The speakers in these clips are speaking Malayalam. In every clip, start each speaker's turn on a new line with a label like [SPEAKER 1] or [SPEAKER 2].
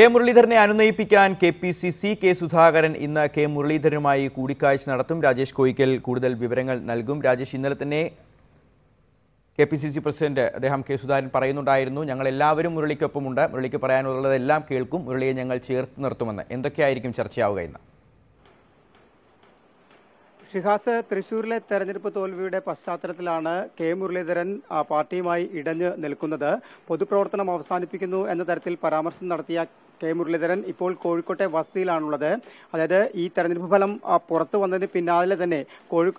[SPEAKER 1] കെ മുരളീധരനെ അനുനയിപ്പിക്കാൻ K P C C K Sudhakaran ഇന്ന് കെ മുരളീധരനുമായി കൂടിക്കാഴ്ച നടത്തും. രാജേഷ് കോയിക്കൽ കൂടുതൽ വിവരങ്ങൾ നൽകും. രാജേഷ് ഇന്നലെ തന്നെ K P C C president അദ്ദേഹം കെ സുധാകരൻ പറയുന്നുണ്ടായിരുന്നു. ഞങ്ങൾ എല്ലാവരും മുരളിക്കൊപ്പമുണ്ട്. മുരളിക്ക് പറയാനുള്ളതെല്ലാം കേൾക്കും. മുരളിയെ ഞങ്ങൾ ചേർത്ത് നിർത്തുമെന്ന്. എന്തൊക്കെയായിരിക്കും ചർച്ചയാവുക ഇന്ന്?
[SPEAKER 2] ഷിഹാസ് തൃശൂരിലെ തെരഞ്ഞെടുപ്പ് തോൽവിയുടെ പശ്ചാത്തലത്തിലാണ് കെ മുരളീധരൻ പാർട്ടിയുമായി ഇടഞ്ഞ് നിൽക്കുന്നത്. പൊതുപ്രവർത്തനം അവസാനിപ്പിക്കുന്നു എന്ന തരത്തിൽ പരാമർശം നടത്തിയ കെ മുരളീധരൻ ഇപ്പോൾ കോഴിക്കോട്ടെ വസതിയിലാണുള്ളത്. അതായത് ഈ തെരഞ്ഞെടുപ്പ് ഫലം പുറത്തു വന്നതിന് പിന്നാലെ തന്നെ കോഴി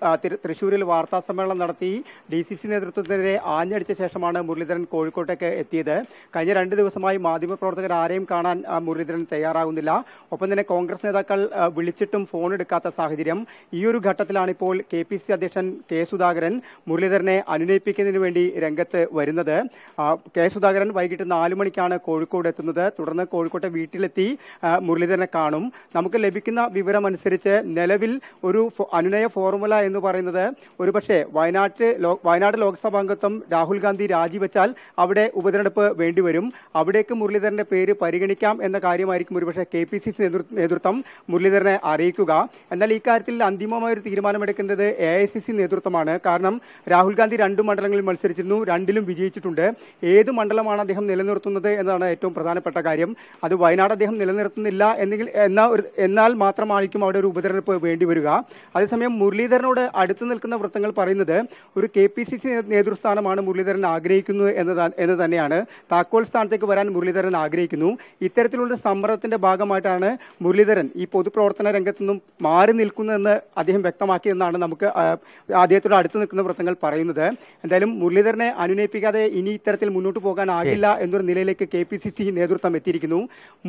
[SPEAKER 2] തൃശ്ശൂരിൽ വാർത്താ സമ്മേളനം നടത്തി ഡി സി സി നേതൃത്വത്തിനെതിരെ ആഞ്ഞടിച്ച ശേഷമാണ് മുരളീധരൻ കോഴിക്കോട്ടേക്ക് എത്തിയത്. കഴിഞ്ഞ രണ്ട് ദിവസമായി മാധ്യമപ്രവർത്തകർ ആരെയും കാണാൻ മുരളീധരൻ തയ്യാറാകുന്നില്ല ഒപ്പം തന്നെ കോൺഗ്രസ് നേതാക്കൾ വിളിച്ചിട്ടും ഫോൺ എടുക്കാത്ത സാഹചര്യം. ഈ ഒരു ഘട്ടത്തിലാണ് ഇപ്പോൾ കെ പി സി അധ്യക്ഷൻ കെ സുധാകരൻ മുരളീധരനെ അനുനയിപ്പിക്കുന്നതിന് വേണ്ടി രംഗത്ത് വരുന്നത്. കെ സുധാകരൻ വൈകിട്ട് നാലു മണിക്കാണ് കോഴിക്കോട് എത്തുന്നത്. തുടർന്ന് കോഴിക്കോട്ടെ വീട്ടിലെത്തി മുരളീധരനെ കാണും. നമുക്ക് ലഭിക്കുന്ന വിവരമനുസരിച്ച് നിലവിൽ ഒരു അനുനയ ഫോർമുല എന്ന് പറയുന്നത് ഒരുപക്ഷെ വയനാട്ട് വയനാട് ലോക്സഭാ അംഗത്വം രാഹുൽ ഗാന്ധി രാജിവെച്ചാൽ അവിടെ ഉപതെരഞ്ഞെടുപ്പ് വേണ്ടിവരും. അവിടേക്ക് മുരളീധരന്റെ പേര് പരിഗണിക്കാം എന്ന കാര്യമായിരിക്കും ഒരുപക്ഷെ കെ പി സി സി നേതൃത്വം മുരളീധരനെ അറിയിക്കുക. എന്നാൽ ഇക്കാര്യത്തിൽ അന്തിമമായ ഒരു തീരുമാനമെടുക്കുന്നത് എ ഐ സി സി നേതൃത്വമാണ്. കാരണം രാഹുൽ ഗാന്ധി രണ്ട് മണ്ഡലങ്ങളിൽ മത്സരിച്ചിരുന്നു രണ്ടിലും വിജയിച്ചിട്ടുണ്ട്. ഏത് മണ്ഡലമാണ് അദ്ദേഹം നിലനിർത്തുന്നത് എന്നതാണ് ഏറ്റവും പ്രധാനപ്പെട്ട കാര്യം. അത് വയനാട് അദ്ദേഹം നിലനിർത്തുന്നില്ല എന്നെങ്കിൽ എന്നാൽ ഒരു എന്നാൽ മാത്രമായിരിക്കും അവിടെ ഒരു ഉപതെരഞ്ഞെടുപ്പ് വേണ്ടി വരിക. അതേസമയം മുരളീധരനോട് അടുത്ത് നിൽക്കുന്ന വൃത്തങ്ങൾ പറയുന്നത് ഒരു കെ പി സി സി നേതൃസ്ഥാനമാണ് മുരളീധരൻ ആഗ്രഹിക്കുന്നത് എന്നതാണ് എന്ന് തന്നെയാണ്. താക്കോൽ സ്ഥാനത്തേക്ക് വരാൻ മുരളീധരൻ ആഗ്രഹിക്കുന്നു. ഇത്തരത്തിലുള്ള സമ്മർദ്ദത്തിന്റെ ഭാഗമായിട്ടാണ് മുരളീധരൻ ഈ പൊതുപ്രവർത്തന രംഗത്തു നിന്നും മാറി നിൽക്കുന്നതെന്ന് അദ്ദേഹം വ്യക്തമാക്കിയെന്നാണ് നമുക്ക് ആ, അദ്ദേഹത്തോട് അടുത്ത് നിൽക്കുന്ന വൃത്തങ്ങൾ പറയുന്നത്. എന്തായാലും മുരളീധരനെ അനുനയിപ്പിക്കാതെ ഇനി ഇത്തരത്തിൽ മുന്നോട്ട് പോകാനാകില്ല എന്നൊരു നിലയിലേക്ക് കെ പി സി സി നേതൃത്വം എത്തിയിരിക്കുന്നു.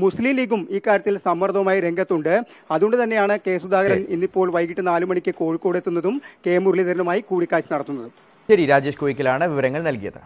[SPEAKER 2] മുസ്ലിം ലീഗും ഇക്കാര്യത്തിൽ സമ്മർദ്ദവുമായി രംഗത്തുണ്ട്. അതുകൊണ്ട് തന്നെയാണ് കെ സുധാകരൻ ഇന്നിപ്പോൾ വൈകിട്ട് നാലു മണിക്ക് കോഴിക്കോട് എത്തുന്നതും കെ മുരളീധരനുമായി കൂടിക്കാഴ്ച നടത്തുന്നതും.
[SPEAKER 1] ശരി രാജേഷ് കോയിക്കലാണ് വിവരങ്ങൾ നൽകിയത്.